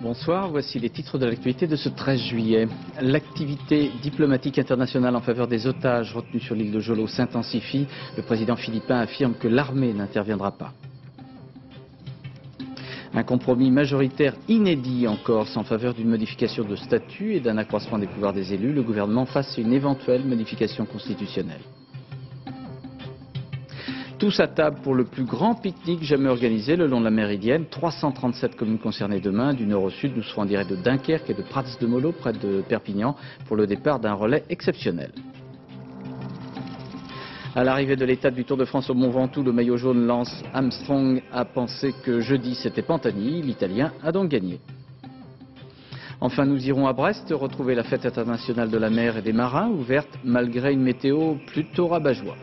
Bonsoir, voici les titres de l'actualité de ce 13 juillet. L'activité diplomatique internationale en faveur des otages retenus sur l'île de Jolo s'intensifie. Le président philippin affirme que l'armée n'interviendra pas. Un compromis majoritaire inédit en Corse en faveur d'une modification de statut et d'un accroissement des pouvoirs des élus. Le gouvernement face à une éventuelle modification constitutionnelle. Tous à table pour le plus grand pique-nique jamais organisé le long de la méridienne. 337 communes concernées demain. Du nord au sud, nous serons en direct de Dunkerque et de Prats de Molo, près de Perpignan, pour le départ d'un relais exceptionnel. À l'arrivée de l'étape du Tour de France au Mont Ventoux, le maillot jaune Lance Armstrong a pensé que jeudi c'était Pantani. L'Italien a donc gagné. Enfin, nous irons à Brest retrouver la fête internationale de la mer et des marins, ouverte malgré une météo plutôt rabat-joie.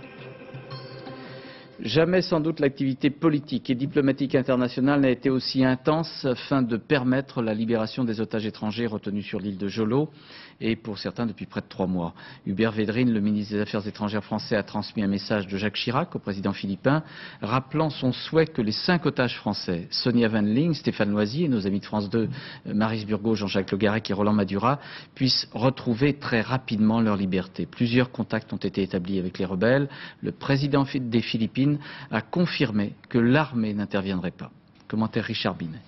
Jamais sans doute l'activité politique et diplomatique internationale n'a été aussi intense afin de permettre la libération des otages étrangers retenus sur l'île de Jolo et pour certains depuis près de trois mois. Hubert Védrine, le ministre des Affaires étrangères français, a transmis un message de Jacques Chirac au président philippin rappelant son souhait que les cinq otages français, Sonia Van Ling, Stéphane Loisy et nos amis de France 2, Maris Burgot, Jean-Jacques Le Garec et Roland Madura, puissent retrouver très rapidement leur liberté. Plusieurs contacts ont été établis avec les rebelles. Le président des Philippines a confirmé que l'armée n'interviendrait pas. Commentaire Richard Binet.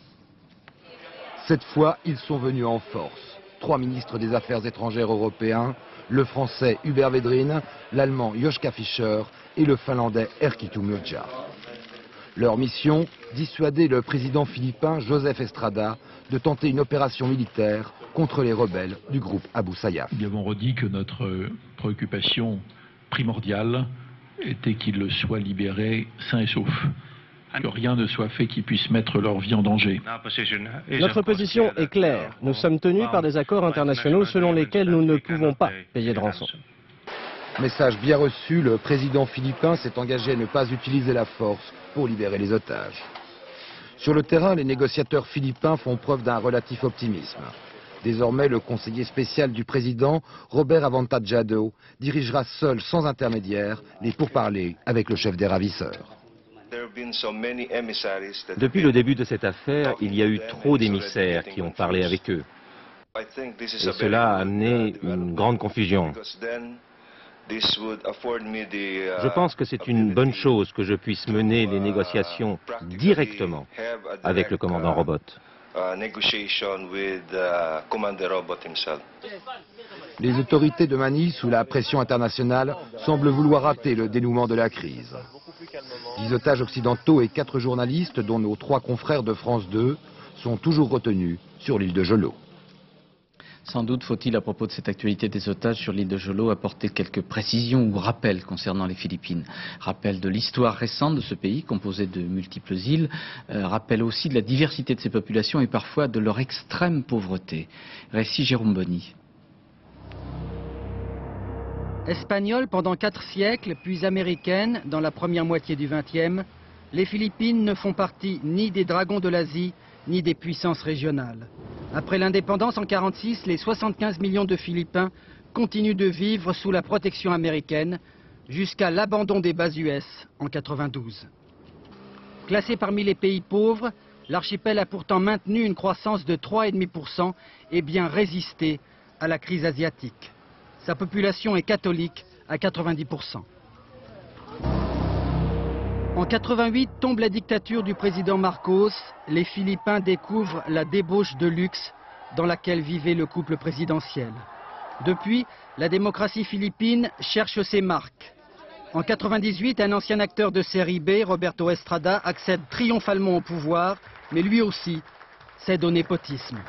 Cette fois, ils sont venus en force. Trois ministres des Affaires étrangères européens, le français Hubert Védrine, l'allemand Joschka Fischer et le finlandais Erkki Tuomioja. Leur mission, dissuader le président philippin Joseph Estrada de tenter une opération militaire contre les rebelles du groupe Abu Sayyaf. Nous avons redit que notre préoccupation primordiale était qu'ils soient libérés sains et saufs. Que rien ne soit fait qui puisse mettre leur vie en danger. Notre position est claire. Nous sommes tenus par des accords internationaux selon lesquels nous ne pouvons pas payer de rançon. Message bien reçu, le président philippin s'est engagé à ne pas utiliser la force pour libérer les otages. Sur le terrain, les négociateurs philippins font preuve d'un relatif optimisme. Désormais, le conseiller spécial du président, Robert Avantajado, dirigera seul, sans intermédiaire, les pourparlers avec le chef des ravisseurs. Depuis le début de cette affaire, il y a eu trop d'émissaires qui ont parlé avec eux. Et cela a amené une grande confusion. Je pense que c'est une bonne chose que je puisse mener les négociations directement avec le commandant Robot. Les autorités de Manille, sous la pression internationale, semblent vouloir rater le dénouement de la crise. Dix otages occidentaux et quatre journalistes, dont nos trois confrères de France 2, sont toujours retenus sur l'île de Jolo. Sans doute faut-il, à propos de cette actualité des otages sur l'île de Jolo, apporter quelques précisions ou rappels concernant les Philippines. Rappel de l'histoire récente de ce pays, composé de multiples îles. Euh, rappel aussi de la diversité de ses populations et parfois de leur extrême pauvreté. Récit Jérôme Bonny. Espagnole pendant quatre siècles, puis américaine dans la première moitié du XXe, les Philippines ne font partie ni des dragons de l'Asie, ni des puissances régionales. Après l'indépendance en 1946, les 75 millions de Philippins continuent de vivre sous la protection américaine jusqu'à l'abandon des bases US en 1992. Classé parmi les pays pauvres, l'archipel a pourtant maintenu une croissance de 3,5% et bien résisté à la crise asiatique. Sa population est catholique à 90%. En 88 tombe la dictature du président Marcos. Les Philippins découvrent la débauche de luxe dans laquelle vivait le couple présidentiel. Depuis, la démocratie philippine cherche ses marques. En 98, un ancien acteur de série B, Roberto Estrada, accède triomphalement au pouvoir, mais lui aussi cède au népotisme.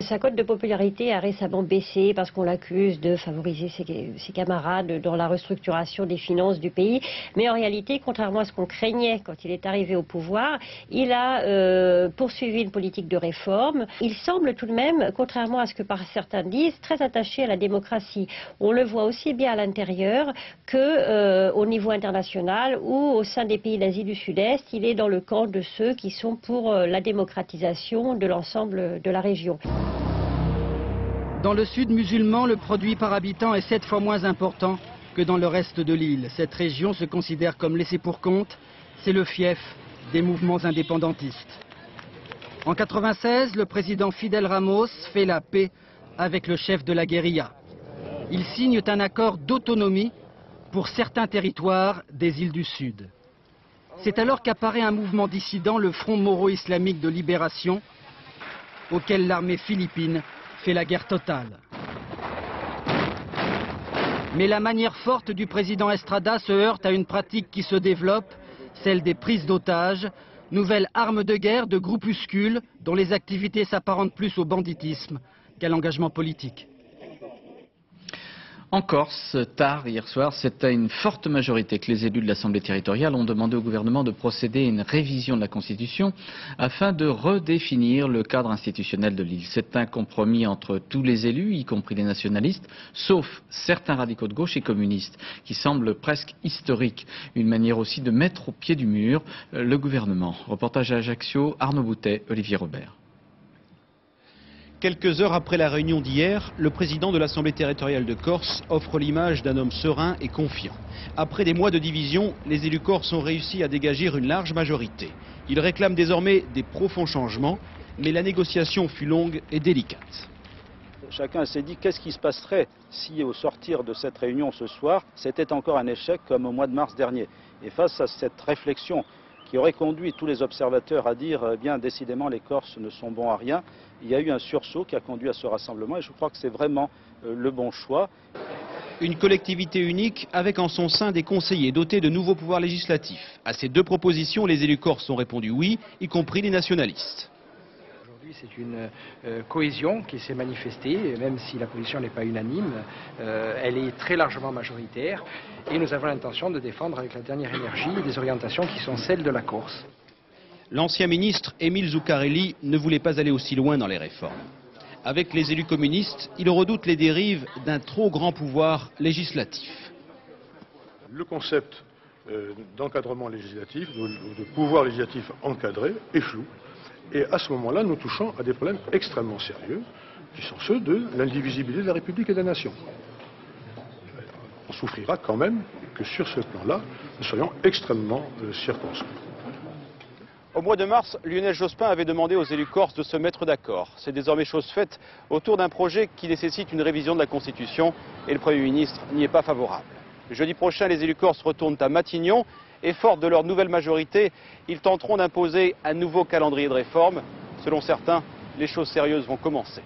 Sa cote de popularité a récemment baissé parce qu'on l'accuse de favoriser ses, camarades dans la restructuration des finances du pays. Mais en réalité, contrairement à ce qu'on craignait quand il est arrivé au pouvoir, il a euh, poursuivi une politique de réforme. Il semble tout de même, contrairement à ce que certains disent, très attaché à la démocratie. On le voit aussi bien à l'intérieur qu'au euh, niveau international ou au sein des pays d'Asie du Sud-Est. Il est dans le camp de ceux qui sont pour euh, la démocratisation de l'ensemble de la région. Dans le sud musulman, le produit par habitant est sept fois moins important que dans le reste de l'île. Cette région se considère comme laissée pour compte. C'est le fief des mouvements indépendantistes. En 96, le président Fidel Ramos fait la paix avec le chef de la guérilla. Ils signent un accord d'autonomie pour certains territoires des îles du Sud. C'est alors qu'apparaît un mouvement dissident, le Front Moro-Islamique de Libération, auquel l'armée philippine fait la guerre totale. Mais la manière forte du président Estrada se heurte à une pratique qui se développe, celle des prises d'otages, nouvelle arme de guerre de groupuscules dont les activités s'apparentent plus au banditisme qu'à l'engagement politique. En Corse, tard hier soir, c'est à une forte majorité que les élus de l'Assemblée territoriale ont demandé au gouvernement de procéder à une révision de la Constitution afin de redéfinir le cadre institutionnel de l'île. C'est un compromis entre tous les élus, y compris les nationalistes, sauf certains radicaux de gauche et communistes, qui semblent presque historiques. Une manière aussi de mettre au pied du mur le gouvernement. Reportage à Ajaccio, Arnaud Boutet, Olivier Robert. Quelques heures après la réunion d'hier, le président de l'Assemblée territoriale de Corse offre l'image d'un homme serein et confiant. Après des mois de division, les élus corses ont réussi à dégager une large majorité. Ils réclament désormais des profonds changements, mais la négociation fut longue et délicate. Chacun s'est dit qu'est-ce qui se passerait si au sortir de cette réunion ce soir, c'était encore un échec comme au mois de mars dernier? Et face à cette réflexion qui aurait conduit tous les observateurs à dire eh bien décidément les Corses ne sont bons à rien, il y a eu un sursaut qui a conduit à ce rassemblement et je crois que c'est vraiment euh, le bon choix. Une collectivité unique avec en son sein des conseillers dotés de nouveaux pouvoirs législatifs. À ces deux propositions, les élus corses ont répondu oui, y compris les nationalistes. Aujourd'hui, c'est une euh, cohésion qui s'est manifestée, même si la position n'est pas unanime, euh, elle est très largement majoritaire et nous avons l'intention de défendre avec la dernière énergie des orientations qui sont celles de la Corse. L'ancien ministre Émile Zuccarelli ne voulait pas aller aussi loin dans les réformes. Avec les élus communistes, il redoute les dérives d'un trop grand pouvoir législatif. Le concept euh, d'encadrement législatif, de, pouvoir législatif encadré, flou. Et à ce moment-là, nous touchons à des problèmes extrêmement sérieux, qui sont ceux de l'indivisibilité de la République et de la nation. On souffrira quand même que sur ce plan-là, nous soyons extrêmement euh, circonspects. Au mois de mars, Lionel Jospin avait demandé aux élus corses de se mettre d'accord. C'est désormais chose faite autour d'un projet qui nécessite une révision de la Constitution et le Premier ministre n'y est pas favorable. jeudi prochain, les élus corses retournent à Matignon et forts de leur nouvelle majorité, ils tenteront d'imposer un nouveau calendrier de réforme. Selon certains, les choses sérieuses vont commencer.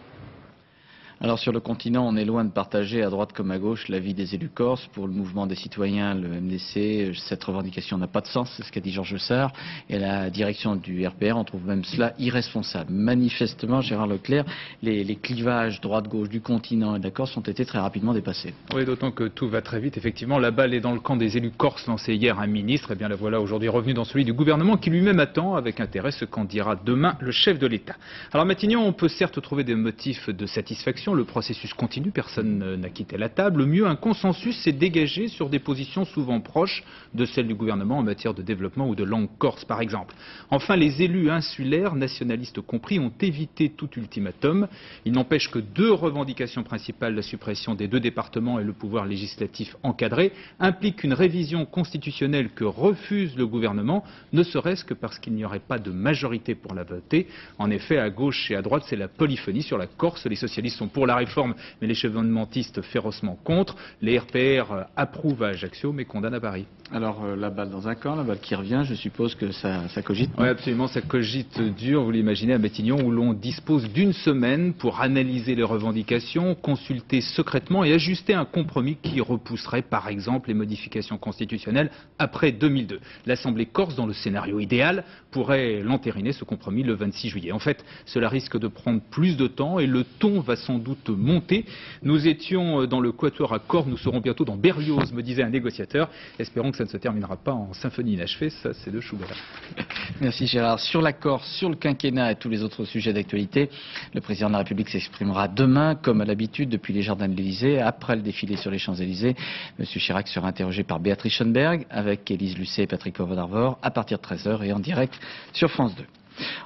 Alors sur le continent, on est loin de partager à droite comme à gauche l'avis des élus corses. Pour le mouvement des citoyens, le MDC, cette revendication n'a pas de sens, c'est ce qu'a dit Georges Sarr. Et la direction du RPR, on trouve même cela irresponsable. Manifestement, Gérard Leclerc, les, clivages droite-gauche du continent et de la Corse ont été très rapidement dépassés. Oui, d'autant que tout va très vite. Effectivement, la balle est dans le camp des élus corses lancé hier un ministre. Et eh bien la voilà aujourd'hui revenu dans celui du gouvernement qui lui-même attend avec intérêt ce qu'en dira demain le chef de l'État. Alors Matignon, on peut certes trouver des motifs de satisfaction le processus continue, personne n'a quitté la table. Mieux, un consensus s'est dégagé sur des positions souvent proches de celles du gouvernement en matière de développement ou de langue corse, par exemple. Enfin, les élus insulaires, nationalistes compris, ont évité tout ultimatum. Il n'empêche que deux revendications principales, la suppression des deux départements et le pouvoir législatif encadré, impliquent une révision constitutionnelle que refuse le gouvernement, ne serait-ce que parce qu'il n'y aurait pas de majorité pour la voter. En effet, à gauche et à droite, c'est la polyphonie sur la Corse. Les socialistes sont pour la réforme, mais les chevènementistes férocement contre. Les RPR euh, approuvent à Ajaccio, mais condamnent à Paris. Alors euh, la balle dans un camp, la balle qui revient, je suppose que ça, cogite Oui, absolument, ça cogite dur, vous l'imaginez, à Matignon, où l'on dispose d'une semaine pour analyser les revendications, consulter secrètement et ajuster un compromis qui repousserait, par exemple, les modifications constitutionnelles après 2002. L'Assemblée corse, dans le scénario idéal, pourrait l'entériner, ce compromis, le 26 juillet. En fait, cela risque de prendre plus de temps et le ton va sans doute monter. Nous étions euh, dans le Quatuor à corps, nous serons bientôt dans Berlioz, me disait un négociateur. Espérons que ça ne se terminera pas en symphonie inachevée, ça c'est de Schubert. Merci Gérard. Sur l'accord, sur le quinquennat et tous les autres sujets d'actualité, le président de la République s'exprimera demain, comme à l'habitude, depuis les jardins de l'Élysée, après le défilé sur les Champs-Élysées. Monsieur Chirac sera interrogé par Béatrice Schoenberg, avec Élise Lucet et Patrick Poivre à partir de 13h et en direct sur France 2.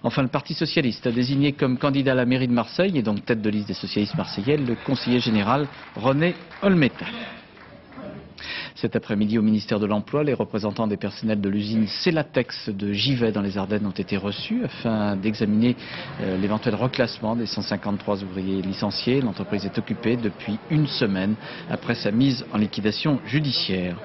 Enfin, le Parti socialiste a désigné comme candidat à la mairie de Marseille et donc tête de liste des socialistes marseillais le conseiller général René Olmeta. Cet après-midi au ministère de l'Emploi, les représentants des personnels de l'usine Celatex de Givet dans les Ardennes ont été reçus afin d'examiner euh, l'éventuel reclassement des 153 ouvriers licenciés. L'entreprise est occupée depuis une semaine après sa mise en liquidation judiciaire.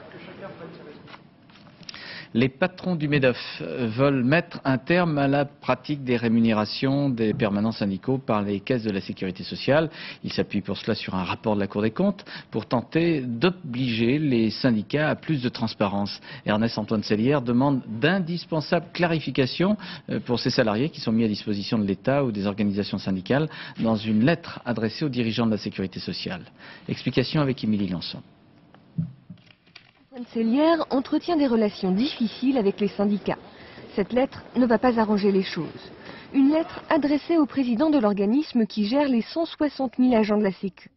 Les patrons du MEDEF veulent mettre un terme à la pratique des rémunérations des permanents syndicaux par les caisses de la sécurité sociale. Ils s'appuient pour cela sur un rapport de la Cour des comptes pour tenter d'obliger les syndicats à plus de transparence. Ernest Antoine Sellière demande d'indispensables clarifications euh, pour ces salariés qui sont mis à disposition de l'État ou des organisations syndicales dans une lettre adressée aux dirigeants de la sécurité sociale. Explication avec Émilie Lançon. Célière entretient des relations difficiles avec les syndicats. Cette lettre ne va pas arranger les choses. Une lettre adressée au président de l'organisme qui gère les 160 000 agents de la Sécu.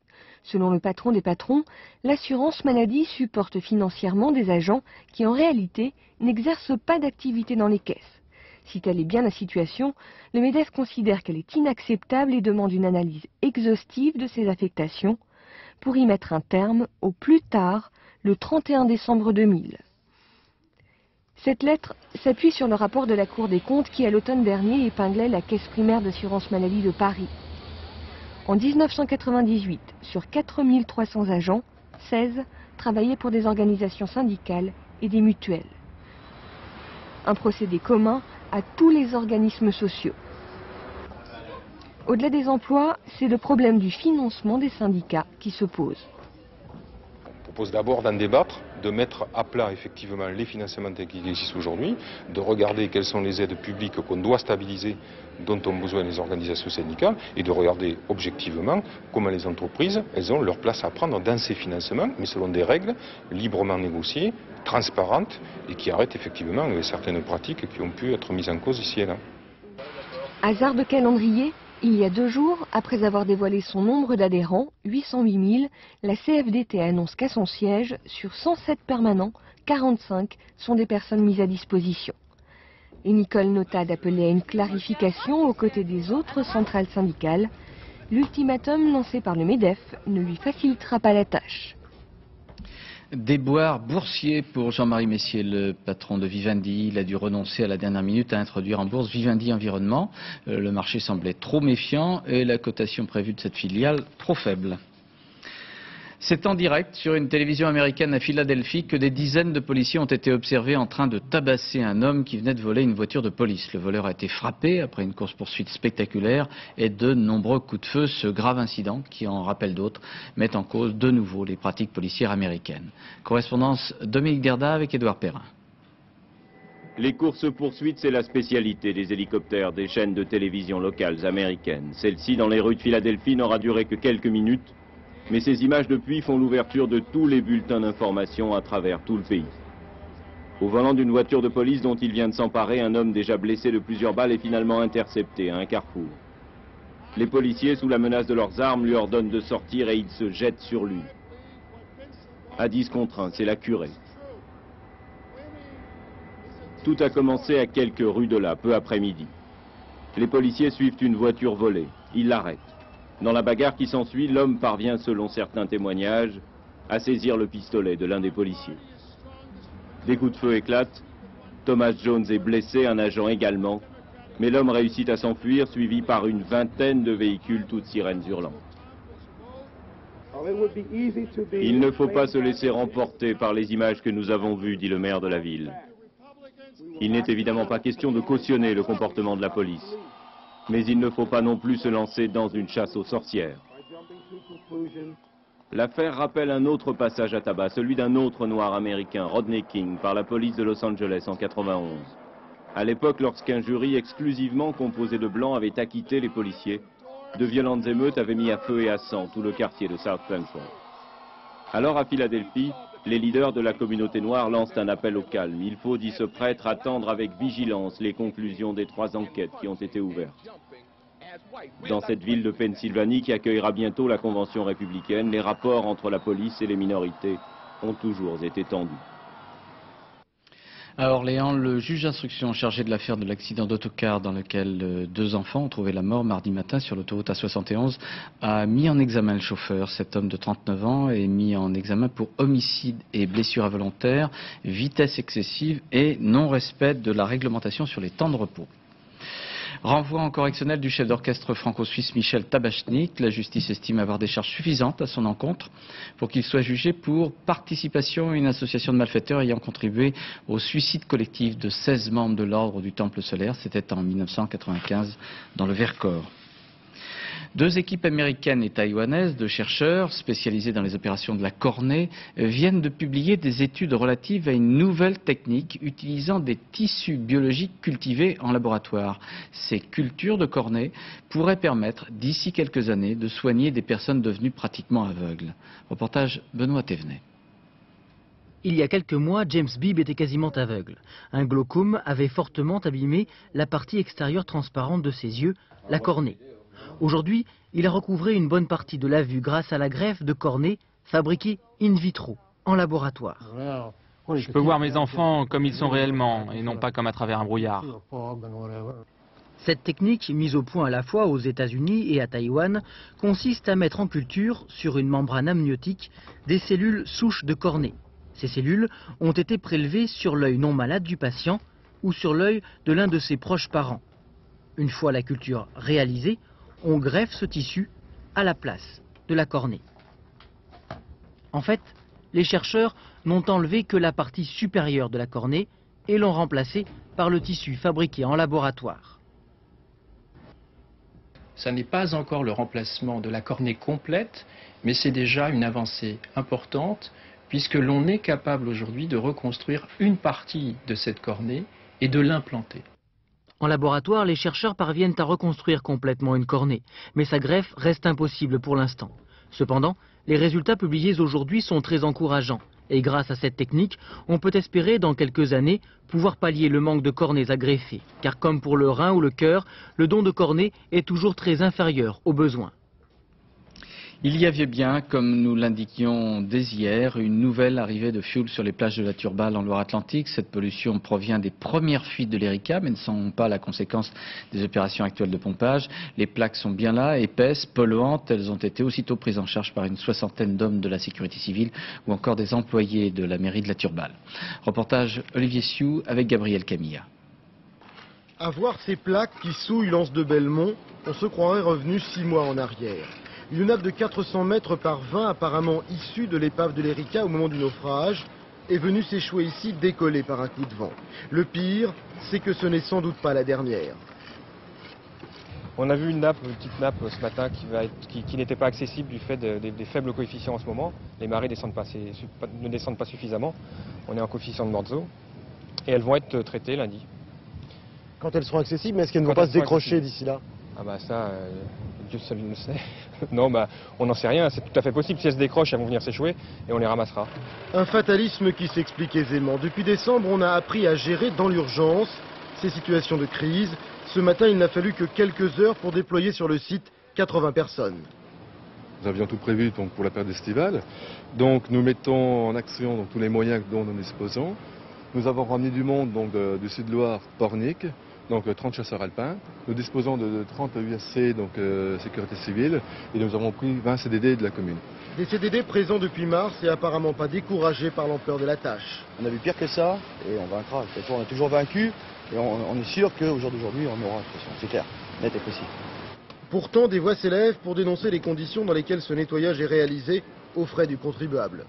Selon le patron des patrons, l'assurance maladie supporte financièrement des agents qui en réalité n'exercent pas d'activité dans les caisses. Si telle est bien la situation, le MEDEF considère qu'elle est inacceptable et demande une analyse exhaustive de ces affectations pour y mettre un terme au plus tard le 31 décembre 2000. Cette lettre s'appuie sur le rapport de la Cour des comptes qui, à l'automne dernier, épinglait la Caisse primaire d'assurance maladie de Paris. En 1998, sur 4300 agents, 16 travaillaient pour des organisations syndicales et des mutuelles. Un procédé commun à tous les organismes sociaux. Au-delà des emplois, c'est le problème du financement des syndicats qui se pose propose d'abord d'en débattre, de mettre à plat effectivement les financements qui existent aujourd'hui, de regarder quelles sont les aides publiques qu'on doit stabiliser, dont ont besoin les organisations syndicales, et de regarder objectivement comment les entreprises, elles ont leur place à prendre dans ces financements, mais selon des règles librement négociées, transparentes, et qui arrêtent effectivement certaines pratiques qui ont pu être mises en cause ici et là. Hasard de calendrier? Il y a deux jours, après avoir dévoilé son nombre d'adhérents, 808 000, la CFDT annonce qu'à son siège, sur 107 permanents, 45 sont des personnes mises à disposition. Et Nicole nota d'appeler à une clarification aux côtés des autres centrales syndicales. L'ultimatum lancé par le MEDEF ne lui facilitera pas la tâche. Déboire boursier pour Jean-Marie Messier, le patron de Vivendi. Il a dû renoncer à la dernière minute à introduire en bourse Vivendi Environnement. Euh, le marché semblait trop méfiant et la cotation prévue de cette filiale trop faible. C'est en direct sur une télévision américaine à Philadelphie que des dizaines de policiers ont été observés en train de tabasser un homme qui venait de voler une voiture de police. Le voleur a été frappé après une course-poursuite spectaculaire et de nombreux coups de feu. Ce grave incident, qui en rappelle d'autres, met en cause de nouveau les pratiques policières américaines. Correspondance Dominique Derda avec Édouard Perrin. Les courses-poursuites, c'est la spécialité des hélicoptères des chaînes de télévision locales américaines. Celle-ci, dans les rues de Philadelphie, n'aura duré que quelques minutes mais ces images depuis font l'ouverture de tous les bulletins d'information à travers tout le pays. Au volant d'une voiture de police dont il vient de s'emparer, un homme déjà blessé de plusieurs balles est finalement intercepté à un carrefour. Les policiers, sous la menace de leurs armes, lui ordonnent de sortir et ils se jettent sur lui. À 10 contre 1, c'est la curée. Tout a commencé à quelques rues de là, peu après-midi. Les policiers suivent une voiture volée. Ils l'arrêtent. Dans la bagarre qui s'ensuit, l'homme parvient, selon certains témoignages, à saisir le pistolet de l'un des policiers. Des coups de feu éclatent. Thomas Jones est blessé, un agent également. Mais l'homme réussit à s'enfuir, suivi par une vingtaine de véhicules, toutes sirènes hurlantes. Il ne faut pas se laisser remporter par les images que nous avons vues, dit le maire de la ville. Il n'est évidemment pas question de cautionner le comportement de la police. Mais il ne faut pas non plus se lancer dans une chasse aux sorcières. L'affaire rappelle un autre passage à tabac, celui d'un autre noir américain, Rodney King, par la police de Los Angeles en 91. À l'époque, lorsqu'un jury exclusivement composé de blancs avait acquitté les policiers, de violentes émeutes avaient mis à feu et à sang tout le quartier de South Central. Alors à Philadelphie, les leaders de la communauté noire lancent un appel au calme. Il faut, dit ce prêtre, attendre avec vigilance les conclusions des trois enquêtes qui ont été ouvertes. Dans cette ville de Pennsylvanie qui accueillera bientôt la Convention républicaine, les rapports entre la police et les minorités ont toujours été tendus. À Orléans, le juge d'instruction chargé de l'affaire de l'accident d'autocar dans lequel euh, deux enfants ont trouvé la mort mardi matin sur l'autoroute A71 a mis en examen le chauffeur. Cet homme de 39 ans est mis en examen pour homicide et blessure involontaire, vitesse excessive et non-respect de la réglementation sur les temps de repos. Renvoi en correctionnel du chef d'orchestre franco-suisse Michel Tabachnik. La justice estime avoir des charges suffisantes à son encontre pour qu'il soit jugé pour participation à une association de malfaiteurs ayant contribué au suicide collectif de 16 membres de l'ordre du Temple solaire. C'était en 1995 dans le Vercors. Deux équipes américaines et taïwanaises de chercheurs spécialisés dans les opérations de la cornée viennent de publier des études relatives à une nouvelle technique utilisant des tissus biologiques cultivés en laboratoire. Ces cultures de cornée pourraient permettre, d'ici quelques années, de soigner des personnes devenues pratiquement aveugles. Reportage Benoît Thévenet. Il y a quelques mois, James Bibb était quasiment aveugle. Un glaucome avait fortement abîmé la partie extérieure transparente de ses yeux, la cornée. Aujourd'hui, il a recouvré une bonne partie de la vue grâce à la greffe de cornée fabriquée in vitro, en laboratoire. Je peux voir mes enfants comme ils sont réellement et non pas comme à travers un brouillard. Cette technique, mise au point à la fois aux États-Unis et à Taïwan, consiste à mettre en culture, sur une membrane amniotique, des cellules souches de cornée. Ces cellules ont été prélevées sur l'œil non malade du patient ou sur l'œil de l'un de ses proches parents. Une fois la culture réalisée, on greffe ce tissu à la place de la cornée. En fait, les chercheurs n'ont enlevé que la partie supérieure de la cornée et l'ont remplacée par le tissu fabriqué en laboratoire. Ça n'est pas encore le remplacement de la cornée complète, mais c'est déjà une avancée importante puisque l'on est capable aujourd'hui de reconstruire une partie de cette cornée et de l'implanter. En laboratoire, les chercheurs parviennent à reconstruire complètement une cornée, mais sa greffe reste impossible pour l'instant. Cependant, les résultats publiés aujourd'hui sont très encourageants. Et grâce à cette technique, on peut espérer dans quelques années pouvoir pallier le manque de cornées à greffer. Car comme pour le rein ou le cœur, le don de cornée est toujours très inférieur aux besoins. Il y avait bien, comme nous l'indiquions dès hier, une nouvelle arrivée de fioul sur les plages de la Turballe en Loire-Atlantique. Cette pollution provient des premières fuites de l'Erika, mais ne sont pas la conséquence des opérations actuelles de pompage. Les plaques sont bien là, épaisses, polluantes. Elles ont été aussitôt prises en charge par une soixantaine d'hommes de la sécurité civile ou encore des employés de la mairie de la Turballe. Reportage Olivier Sioux avec Gabriel Camilla. À voir ces plaques qui souillent l'anse de Belmont, on se croirait revenu six mois en arrière. Une nappe de 400 mètres par 20, apparemment issue de l'épave de l'Erika au moment du naufrage, est venue s'échouer ici décollée par un coup de vent. Le pire, c'est que ce n'est sans doute pas la dernière. On a vu une nappe, une petite nappe ce matin qui, n'était pas accessible du fait des faibles coefficients en ce moment. Les marées ne descendent pas suffisamment. On est en coefficient de Morzo. Et elles vont être traitées lundi. Quand elles seront accessibles, est-ce qu'elles ne vont pas se décrocher d'ici là? Ah bah ça, euh, Dieu seul le sait. non, bah, on n'en sait rien. C'est tout à fait possible. Si elles se décrochent, elles vont venir s'échouer et on les ramassera. Un fatalisme qui s'explique aisément. Depuis décembre, on a appris à gérer dans l'urgence ces situations de crise. Ce matin, il n'a fallu que quelques heures pour déployer sur le site 80 personnes. Nous avions tout prévu donc, pour la période estivale. Donc nous mettons en action tous les moyens dont nous disposons. Nous avons ramené du monde donc, du Sud-Loire, Pornic, donc 30 chasseurs alpins. Nous disposons de 30 USC, donc euh, sécurité civile, et nous avons pris 20 CDD de la commune. Des CDD présents depuis mars et apparemment pas découragés par l'ampleur de la tâche. On a vu pire que ça et on vaincra. On a toujours vaincu et on, est sûr qu'au jour d'aujourd'hui, on aura, c'est clair, net et précis. Pourtant, des voix s'élèvent pour dénoncer les conditions dans lesquelles ce nettoyage est réalisé aux frais du contribuable.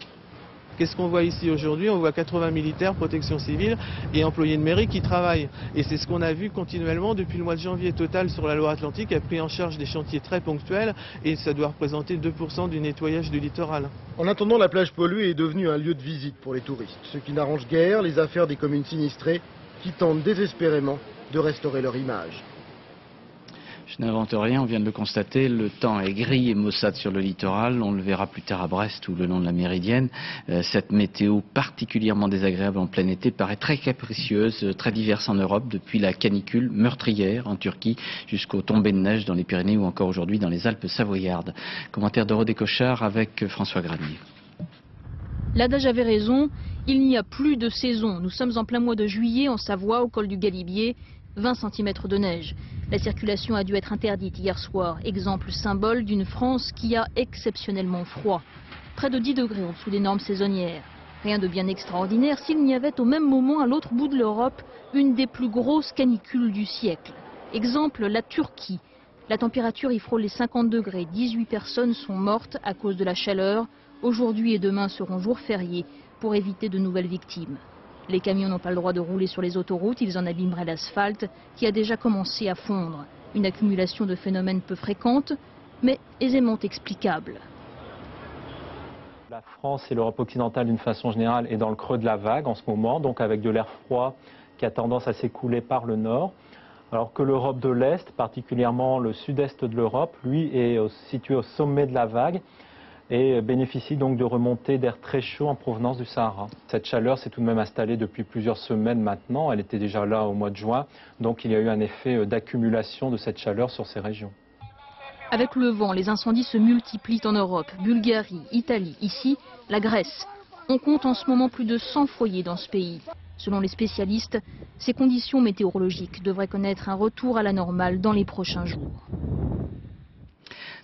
Qu'est-ce qu'on voit ici aujourd'hui? On voit 80 militaires, protection civile et employés de mairie qui travaillent. Et c'est ce qu'on a vu continuellement depuis le mois de janvier. Total sur la Loire-Atlantique a pris en charge des chantiers très ponctuels et ça doit représenter 2% du nettoyage du littoral. En attendant, la plage polluée est devenue un lieu de visite pour les touristes, ce qui n'arrange guère les affaires des communes sinistrées qui tentent désespérément de restaurer leur image. Je n'invente rien, on vient de le constater, le temps est gris et maussade sur le littoral, on le verra plus tard à Brest ou le long de la Méridienne. Euh, cette météo particulièrement désagréable en plein été paraît très capricieuse, euh, très diverse en Europe, depuis la canicule meurtrière en Turquie jusqu'aux tombées de neige dans les Pyrénées ou encore aujourd'hui dans les Alpes savoyardes. Commentaire de Rodé Cochard avec François Granier. L'adage avait raison, Il n'y a plus de saison. Nous sommes en plein mois de juillet en Savoie, au col du Galibier. 20 cm de neige. La circulation a dû être interdite hier soir. Exemple symbole d'une France qui a exceptionnellement froid. Près de 10 degrés en dessous des normes saisonnières. Rien de bien extraordinaire s'il n'y avait au même moment à l'autre bout de l'Europe une des plus grosses canicules du siècle. Exemple, la Turquie. La température y frôle les 50 degrés. 18 personnes sont mortes à cause de la chaleur. Aujourd'hui et demain seront jours fériés pour éviter de nouvelles victimes. Les camions n'ont pas le droit de rouler sur les autoroutes, ils en abîmeraient l'asphalte qui a déjà commencé à fondre. Une accumulation de phénomènes peu fréquentes, mais aisément explicable. La France et l'Europe occidentale d'une façon générale est dans le creux de la vague en ce moment, donc avec de l'air froid qui a tendance à s'écouler par le nord. Alors que l'Europe de l'Est, particulièrement le sud-est de l'Europe, lui est situé au sommet de la vague et bénéficie donc de remontées d'air très chaud en provenance du Sahara. Cette chaleur s'est tout de même installée depuis plusieurs semaines maintenant, elle était déjà là au mois de juin, donc il y a eu un effet euh, d'accumulation de cette chaleur sur ces régions. Avec le vent, les incendies se multiplient en Europe, Bulgarie, Italie, ici, la Grèce. On compte en ce moment plus de 100 foyers dans ce pays. Selon les spécialistes, ces conditions météorologiques devraient connaître un retour à la normale dans les prochains jours.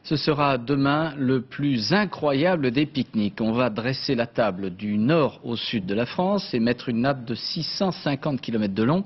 Ce sera demain le plus incroyable des pique-niques. On va dresser la table du nord au sud de la France et mettre une nappe de 650 km de long,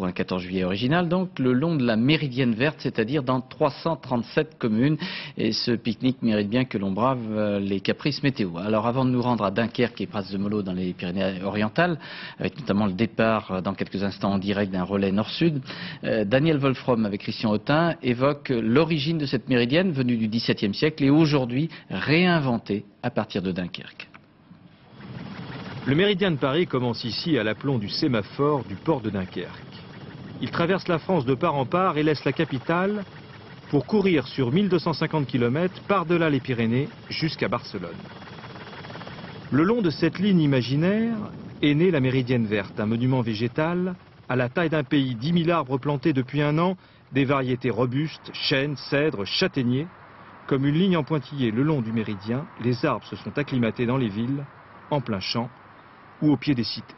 pour un 14 juillet original, donc le long de la méridienne verte, c'est-à-dire dans 337 communes. Et ce pique-nique mérite bien que l'on brave euh, les caprices météo. Alors avant de nous rendre à Dunkerque et Pras de Molo dans les Pyrénées-Orientales, avec notamment le départ euh, dans quelques instants en direct d'un relais nord-sud, euh, Daniel Wolfrom avec Christian Autin évoque l'origine de cette méridienne venue du XVIIe siècle et aujourd'hui réinventé à partir de Dunkerque. Le méridien de Paris commence ici à l'aplomb du sémaphore du port de Dunkerque. Il traverse la France de part en part et laisse la capitale pour courir sur 1250 km par-delà les Pyrénées jusqu'à Barcelone. Le long de cette ligne imaginaire est née la Méridienne verte, un monument végétal à la taille d'un pays, 10 000 arbres plantés depuis un an, des variétés robustes, chênes, cèdres, châtaigniers, comme une ligne en pointillé le long du méridien, les arbres se sont acclimatés dans les villes, en plein champ ou au pied des cités.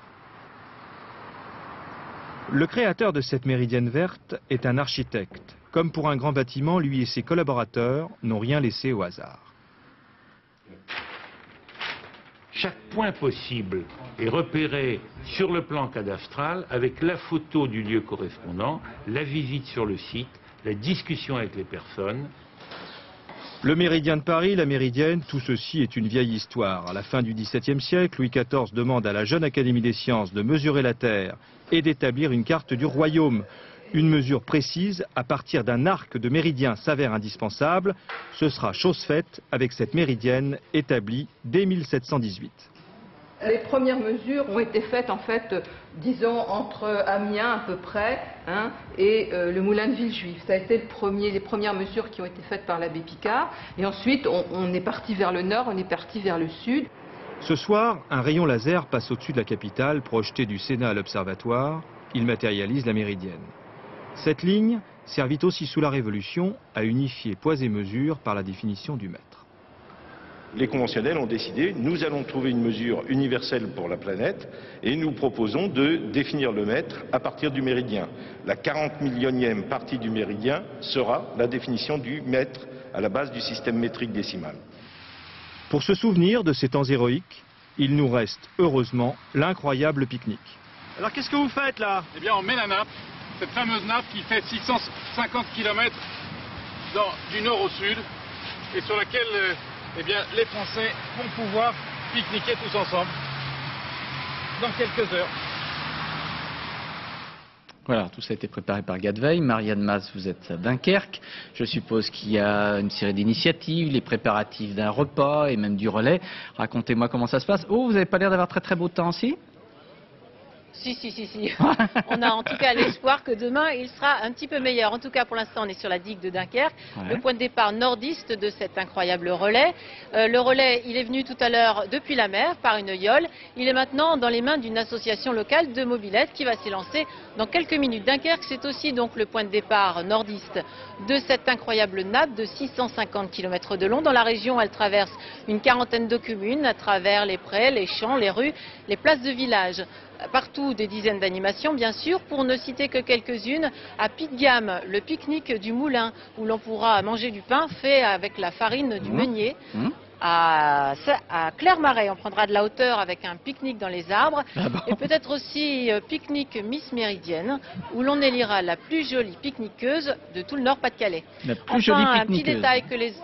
Le créateur de cette méridienne verte est un architecte. Comme pour un grand bâtiment, lui et ses collaborateurs n'ont rien laissé au hasard. Chaque point possible est repéré sur le plan cadastral avec la photo du lieu correspondant, la visite sur le site, la discussion avec les personnes, le méridien de Paris, la méridienne, tout ceci est une vieille histoire. À la fin du XVIIe siècle, Louis XIV demande à la jeune Académie des sciences de mesurer la Terre et d'établir une carte du royaume. Une mesure précise à partir d'un arc de méridien s'avère indispensable. Ce sera chose faite avec cette méridienne établie dès 1718. Les premières mesures ont été faites, en fait, disons, entre Amiens à peu près hein, et euh, le moulin de Villejuif. Ça a été les premières mesures qui ont été faites par l'abbé Picard. Et ensuite, on, on est parti vers le nord, on est parti vers le sud. Ce soir, un rayon laser passe au-dessus de la capitale, projeté du Sénat à l'Observatoire. Il matérialise la méridienne. Cette ligne servit aussi sous la Révolution à unifier poids et mesures par la définition du mètre les conventionnels ont décidé, nous allons trouver une mesure universelle pour la planète et nous proposons de définir le mètre à partir du méridien. La 40 millionième partie du méridien sera la définition du mètre à la base du système métrique décimal. Pour se souvenir de ces temps héroïques, il nous reste heureusement l'incroyable pique-nique. Alors qu'est-ce que vous faites là? Eh bien on met la nappe, cette fameuse nappe qui fait 650 km du nord au sud et sur laquelle euh, eh bien, les Français vont pouvoir pique-niquer tous ensemble dans quelques heures. Voilà, tout ça a été préparé par Gadveil. Marianne Mas, vous êtes à Dunkerque. Je suppose qu'il y a une série d'initiatives, les préparatifs d'un repas et même du relais. Racontez-moi comment ça se passe. Oh, vous n'avez pas l'air d'avoir très très beau temps aussi Si, si, si, si. on a en tout cas l'espoir que demain, il sera un petit peu meilleur. En tout cas, pour l'instant, on est sur la digue de Dunkerque, Ouais. le point de départ nordiste de cet incroyable relais. Euh, le relais, il est venu tout à l'heure depuis la mer par une yole. Il est maintenant dans les mains d'une association locale de mobilettes qui va s'élancer dans quelques minutes. Dunkerque, c'est aussi donc le point de départ nordiste de cette incroyable nappe de 650 km de long. Dans la région, elle traverse une quarantaine de communes à travers les prés, les champs, les rues, les places de village partout des dizaines d'animations, bien sûr, pour ne citer que quelques-unes. À gamme, le pique-nique du moulin, où l'on pourra manger du pain fait avec la farine du Mmh. meunier. Mmh. À, Clermarais, on prendra de la hauteur avec un pique-nique dans les arbres. Ah bon Et peut-être aussi euh, pique-nique Miss Méridienne, où l'on élira la plus jolie pique-niqueuse de tout le Nord-Pas-de-Calais. La plus Enfin, jolie un petit pique-niqueuse. détail que les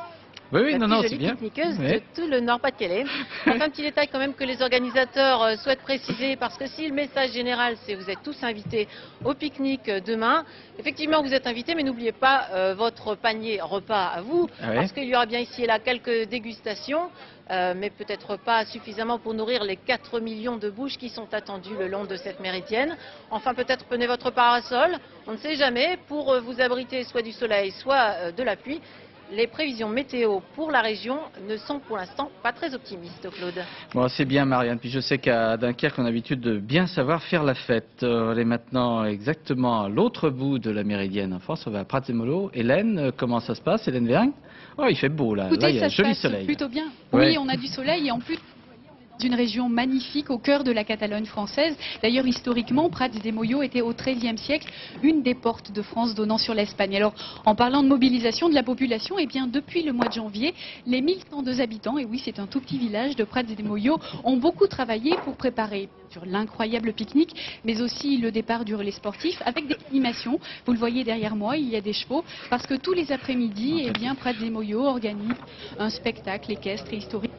Oui, oui, non, non, c'est bien. pique-niqueuse de tout le Nord-Pas-de-Calais. Enfin, un petit détail quand même que les organisateurs euh, souhaitent préciser, parce que si le message général c'est vous êtes tous invités au pique-nique euh, demain, effectivement vous êtes invités, mais n'oubliez pas euh, votre panier repas à vous, Ah ouais. parce qu'il y aura bien ici et là quelques dégustations. euh, mais peut-être pas suffisamment pour nourrir les 4 millions de bouches qui sont attendues le long de cette méridienne. Enfin, peut-être prenez votre parasol, on ne sait jamais, pour vous abriter soit du soleil, soit de la pluie. Les prévisions météo pour la région ne sont pour l'instant pas très optimistes, Claude. Bon, c'est bien, Marianne. Puis je sais qu'à Dunkerque, on a l'habitude de bien savoir faire la fête. Euh, on est maintenant exactement à l'autre bout de la méridienne en France. On va à Prat-et-Molo. Hélène, euh, comment ça se passe Hélène Vergne Oh, il fait beau là. Écoutez, là, il y a ça un se joli passe soleil. plutôt bien. Ouais. Oui, on a du soleil et en plus d'une région magnifique au cœur de la Catalogne française. D'ailleurs, historiquement, Prats des Moyos était au XIIIe siècle une des portes de France donnant sur l'Espagne. Alors, en parlant de mobilisation de la population, eh bien, depuis le mois de janvier, les 1102 habitants, et oui, c'est un tout petit village de Prats des Moyos, ont beaucoup travaillé pour préparer l'incroyable pique-nique, mais aussi le départ du relais sportif avec des animations. Vous le voyez derrière moi, il y a des chevaux, parce que tous les après-midi, eh bien, Prats des Moyos organise un spectacle équestre et historique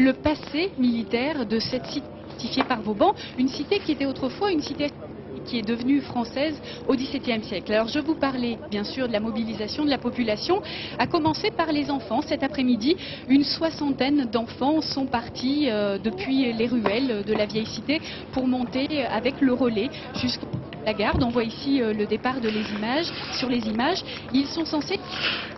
le passé militaire de cette cité par Vauban, une cité qui était autrefois une cité qui est devenue française au XVIIe siècle. Alors je vous parlais bien sûr de la mobilisation de la population, à commencer par les enfants. Cet après-midi, une soixantaine d'enfants sont partis euh, depuis les ruelles de la vieille cité pour monter avec le relais jusqu'à On voit ici euh, le départ de les images. Sur les images, ils sont censés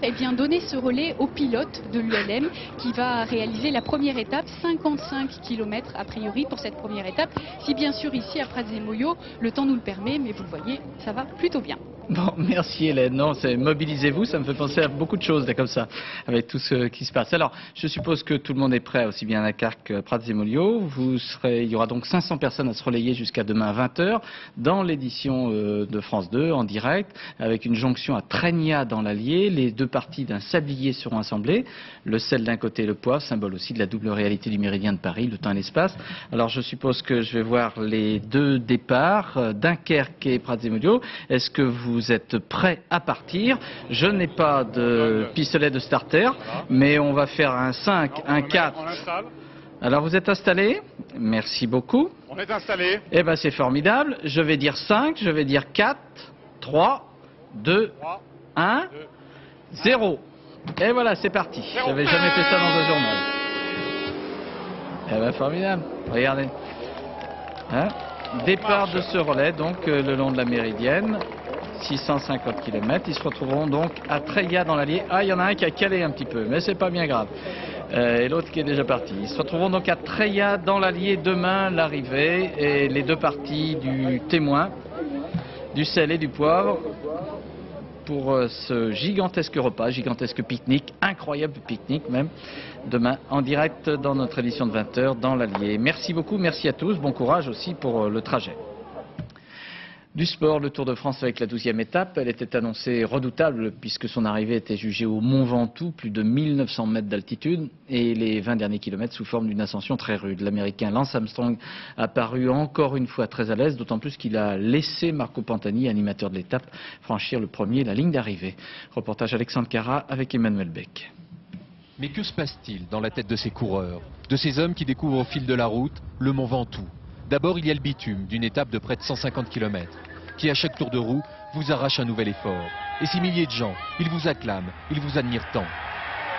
eh bien, donner ce relais au pilote de l'ULM qui va réaliser la première étape, 55 km a priori pour cette première étape. Si bien sûr ici à Prats et Moyo, le temps nous le permet, mais vous le voyez, ça va plutôt bien. Bon, merci Hélène. Non, c'est mobilisez-vous, ça me fait penser à beaucoup de choses comme ça, avec tout ce qui se passe. Alors, je suppose que tout le monde est prêt, aussi bien à Dunkerque que Prats et Molio. Il y aura donc 500 personnes à se relayer jusqu'à demain à 20h dans l'édition euh, de France 2 en direct, avec une jonction à Trégnat dans l'Allier. Les deux parties d'un sablier seront assemblées. Le sel d'un côté et le poivre, symbole aussi de la double réalité du méridien de Paris, le temps et l'espace. Alors, je suppose que je vais voir les deux départs, euh, Dunkerque et Prats et Molio. Est-ce que vous êtes prêts à partir Je n'ai pas de pistolet de starter, mais on va faire un 5, un 4. On installe. Alors, vous êtes installés Merci beaucoup. On est installé. Eh ben, c'est formidable. Je vais dire 5, je vais dire 4, 3, 2, 1, 0. Et voilà, c'est parti. J'avais jamais fait ça dans un journal. Eh ben, formidable. Regardez. Hein? Départ de ce relais, donc, euh, le long de la méridienne. 650 km. Ils se retrouveront donc à Treillat dans l'Allier. Ah, il y en a un qui a calé un petit peu, mais c'est pas bien grave. Euh, et l'autre qui est déjà parti. Ils se retrouveront donc à Treillat dans l'Allier demain, l'arrivée, et les deux parties du témoin, du sel et du poivre, pour euh, ce gigantesque repas, gigantesque pique-nique, incroyable pique-nique même, demain en direct dans notre édition de 20h dans l'Allier. Merci beaucoup, merci à tous, bon courage aussi pour euh, le trajet. Du sport, le Tour de France avec la 12e étape. Elle était annoncée redoutable puisque son arrivée était jugée au Mont Ventoux, plus de 1900 mètres d'altitude, et les 20 derniers kilomètres sous forme d'une ascension très rude. L'Américain Lance Armstrong a paru encore une fois très à l'aise, d'autant plus qu'il a laissé Marco Pantani, animateur de l'étape, franchir le premier la ligne d'arrivée. Reportage Alexandre Cara avec Emmanuel Beck. Mais que se passe-t-il dans la tête de ces coureurs De ces hommes qui découvrent au fil de la route le Mont Ventoux? D'abord, il y a le bitume d'une étape de près de 150 km, qui à chaque tour de roue vous arrache un nouvel effort. Et ces milliers de gens, ils vous acclament, ils vous admirent tant.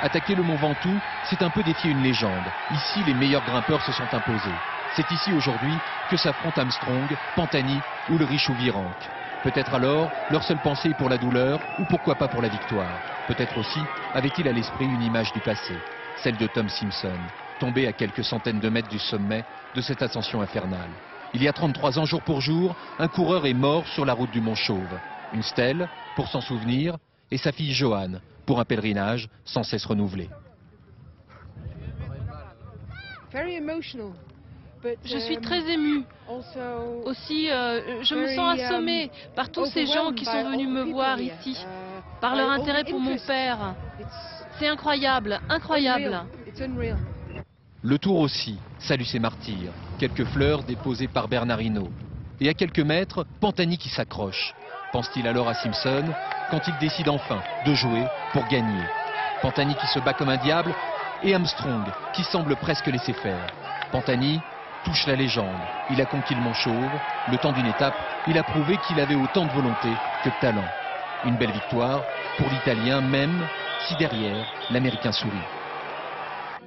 Attaquer le Mont Ventoux, c'est un peu défier une légende. Ici, les meilleurs grimpeurs se sont imposés. C'est ici aujourd'hui que s'affrontent Armstrong, Pantani ou le riche Virenque. Peut-être alors leur seule pensée est pour la douleur ou pourquoi pas pour la victoire. Peut-être aussi avait-il à l'esprit une image du passé, celle de Tom Simpson, tombé à quelques centaines de mètres du sommet de cette ascension infernale. Il y a 33 ans, jour pour jour, un coureur est mort sur la route du Mont Chauve. Une stèle, pour s'en souvenir, et sa fille Joanne, pour un pèlerinage sans cesse renouvelé. Je suis très émue. Aussi, euh, je me sens assommée par tous ces gens qui sont venus me voir ici, par leur intérêt pour mon père. C'est incroyable, incroyable. Le tour aussi, salut ses martyrs. Quelques fleurs déposées par Bernardino. Et à quelques mètres, Pantani qui s'accroche. Pense-t-il alors à Simpson quand il décide enfin de jouer pour gagner. Pantani qui se bat comme un diable et Armstrong qui semble presque laisser faire. Pantani touche la légende. Il a conquis le Mont Chauve. Le temps d'une étape, il a prouvé qu'il avait autant de volonté que de talent. Une belle victoire pour l'Italien, même si derrière, l'Américain sourit.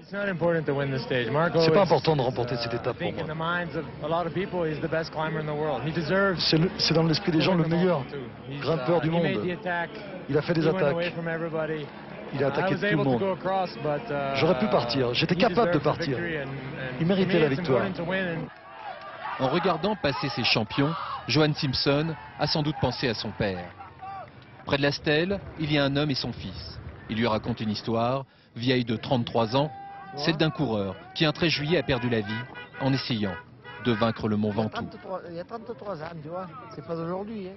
C'est pas important de remporter cette étape pour moi. C'est dans l'esprit des gens le meilleur grimpeur du monde. Il a fait des attaques. Il a attaqué tout le monde. J'aurais pu partir. J'étais capable de partir. Il méritait la victoire. En regardant passer ses champions, Johan Simpson a sans doute pensé à son père. Près de la stèle, il y a un homme et son fils. Il lui raconte une histoire, vieille de 33 ans, celle d'un coureur qui un 13 juillet a perdu la vie en essayant de vaincre le Mont Ventoux. Il y a 33 ans, tu vois, c'est pas aujourd'hui. Hein.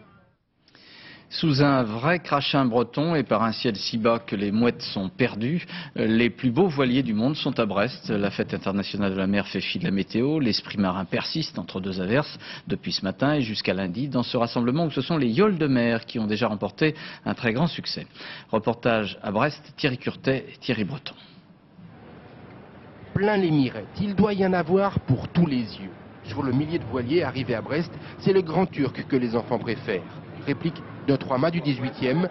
Sous un vrai crachin breton et par un ciel si bas que les mouettes sont perdues, euh, les plus beaux voiliers du monde sont à Brest. La fête internationale de la mer fait fi de la météo. L'esprit marin persiste entre deux averses depuis ce matin et jusqu'à lundi dans ce rassemblement où ce sont les yoles de mer qui ont déjà remporté un très grand succès. Reportage à Brest, Thierry Curtet et Thierry Breton. Plein les mirettes, il doit y en avoir pour tous les yeux. Sur le millier de voiliers arrivés à Brest, c'est le grand turc que les enfants préfèrent. Réplique de trois mâts du 18e,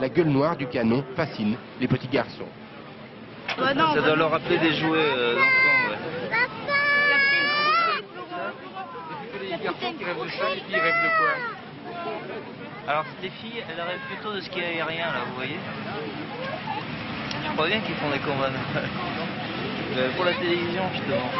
la gueule noire du canon fascine les petits garçons. ça doit leur rappeler des jouets euh, d'enfants. Les garçons qui rêvent de ça, les filles rêvent de quoi Alors les filles, elles rêvent plutôt de ce qui est aérien là, vous voyez? Je crois bien qu'ils font des combats. Euh, pour la télévision, justement.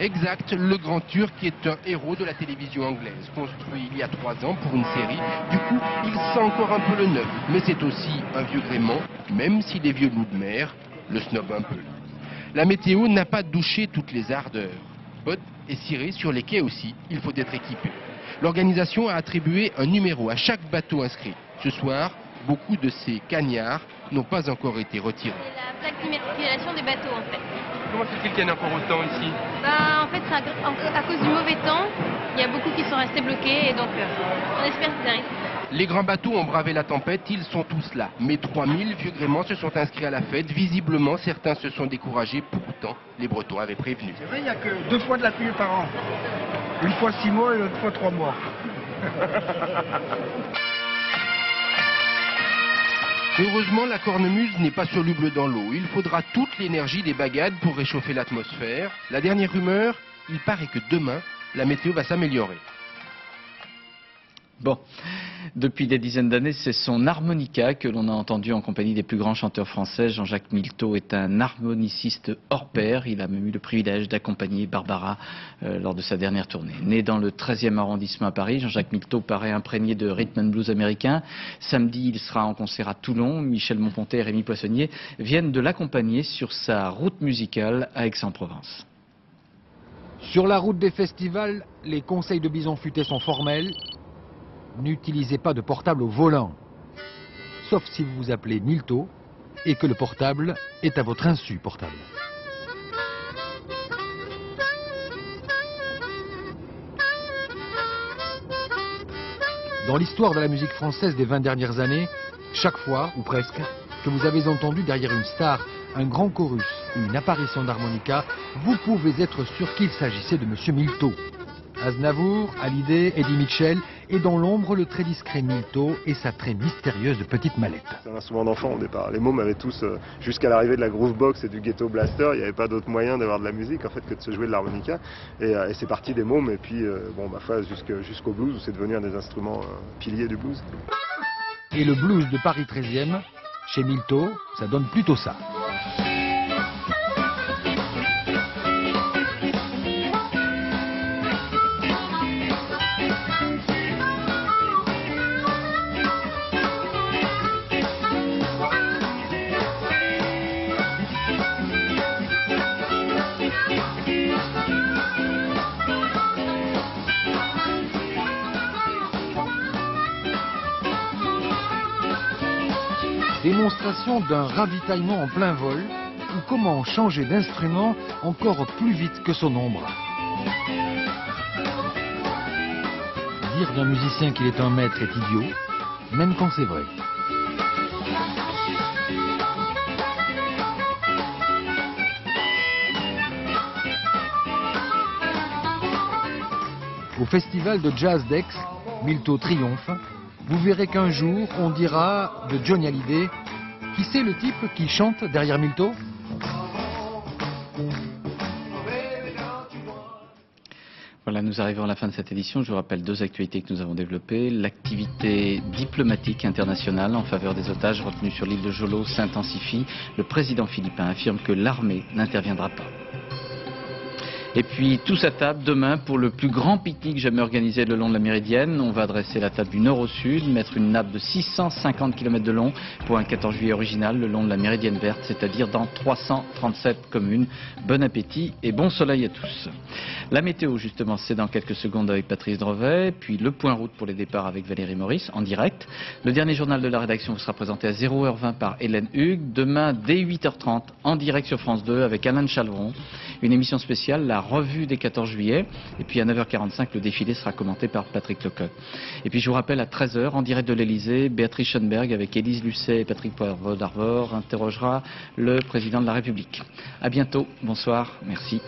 Exact, le Grand Turc est un héros de la télévision anglaise, construit il y a trois ans pour une série. Du coup, il sent encore un peu le neuf, mais c'est aussi un vieux gréement, même si les vieux loups de mer le snob un peu. La météo n'a pas douché toutes les ardeurs. Bottes et ciré sur les quais aussi, il faut être équipé. L'organisation a attribué un numéro à chaque bateau inscrit. Ce soir, beaucoup de ces cagnards n'ont pas encore été retirés. C'est la plaque d'immatriculation des bateaux en fait. Comment c'est-il qu'il y en a encore autant ici bah, En fait, c'est à, cause du mauvais temps. Il y a beaucoup qui sont restés bloqués et donc euh, on espère qu'ils arrivent. Les grands bateaux ont bravé la tempête, ils sont tous là. Mais 3000 vieux gréments se sont inscrits à la fête. Visiblement, certains se sont découragés. Pourtant, les Bretons avaient prévenu. C'est vrai, il n'y a que deux fois de la pluie par an. Une fois six mois et une fois trois mois. Heureusement, la cornemuse n'est pas soluble dans l'eau. Il faudra toute l'énergie des bagades pour réchauffer l'atmosphère. La dernière rumeur, il paraît que demain, la météo va s'améliorer. Bon, depuis des dizaines d'années, c'est son harmonica que l'on a entendu en compagnie des plus grands chanteurs français. Jean-Jacques Milteau est un harmoniciste hors pair. Il a même eu le privilège d'accompagner Barbara euh, lors de sa dernière tournée. Né dans le 13e arrondissement à Paris, Jean-Jacques Milteau paraît imprégné de rhythm and blues américain. Samedi, il sera en concert à Toulon. Michel Monpontet et Rémi Poissonnier viennent de l'accompagner sur sa route musicale à Aix-en-Provence. Sur la route des festivals, les conseils de Bison Futé sont formels n'utilisez pas de portable au volant, sauf si vous vous appelez Milto et que le portable est à votre insu portable. Dans l'histoire de la musique française des 20 dernières années, chaque fois, ou presque, que vous avez entendu derrière une star un grand chorus ou une apparition d'harmonica, vous pouvez être sûr qu'il s'agissait de M. Milto. Aznavour, Hallyday, Eddie Mitchell et dans l'ombre le très discret Milto et sa très mystérieuse petite mallette. C'est un instrument d'enfant au départ. Les mômes avaient tous, euh, jusqu'à l'arrivée de la groovebox et du ghetto blaster, il n'y avait pas d'autre moyen d'avoir de la musique en fait que de se jouer de l'harmonica. Et, euh, c'est parti des mômes et puis euh, bon, foi jusqu'au blues où c'est devenu un des instruments piliers du blues. Et le blues de Paris 13e, chez Milto, ça donne plutôt ça. D'un ravitaillement en plein vol ou comment changer d'instrument encore plus vite que son ombre. Dire d'un musicien qu'il est un maître est idiot, même quand c'est vrai. Au festival de jazz d'Aix, Milto triomphe vous verrez qu'un jour, on dira de Johnny Hallyday, qui c'est le type qui chante derrière Milto Voilà, nous arrivons à la fin de cette édition. Je vous rappelle deux actualités que nous avons développées. L'activité diplomatique internationale en faveur des otages retenus sur l'île de Jolo s'intensifie. Le président philippin affirme que l'armée n'interviendra pas. Et puis tous à table demain pour le plus grand pique-nique jamais organisé le long de la Méridienne. On va dresser la table du nord au sud, mettre une nappe de 650 km de long pour un 14 juillet original le long de la Méridienne verte, c'est-à-dire dans 337 communes. Bon appétit et bon soleil à tous. La météo justement c'est dans quelques secondes avec Patrice Drevet, puis le point route pour les départs avec Valérie Maurice en direct. Le dernier journal de la rédaction vous sera présenté à 0h20 par Hélène Hugues. Demain dès 8h30 en direct sur France 2 avec Alain Chalvron. Une émission spéciale, la revue des 14 juillet. Et puis à 9h45, le défilé sera commenté par Patrick Lecoq. Et puis je vous rappelle, à 13h, en direct de l'Elysée, Béatrice Schoenberg avec Élise Lucet et Patrick Poivre d'Arvor interrogera le président de la République. À bientôt. Bonsoir. Merci.